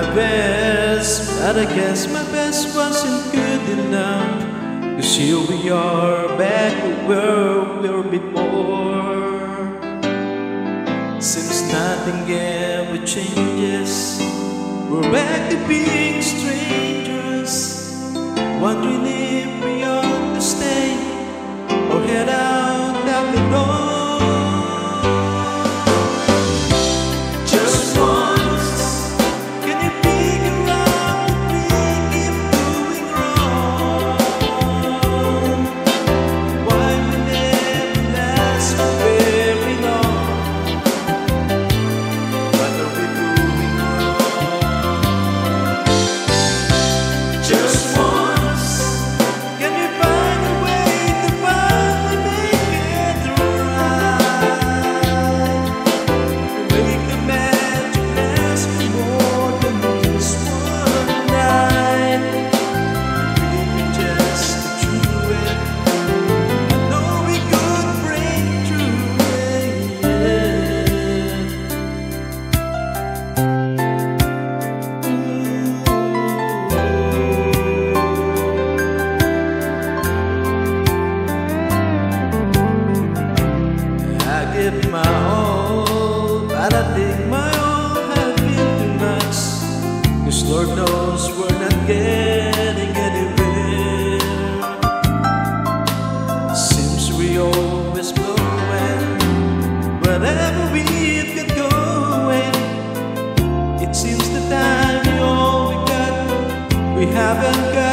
my best, but I guess my best wasn't good enough. Cause here we are back where we were before. Seems nothing ever changes. We're back to being strangers, wondering did my all, but I think my all has been too much. This Lord knows we're not getting anywhere. Seems we always blowing whatever we've got going. It seems the time we all we got, we haven't got.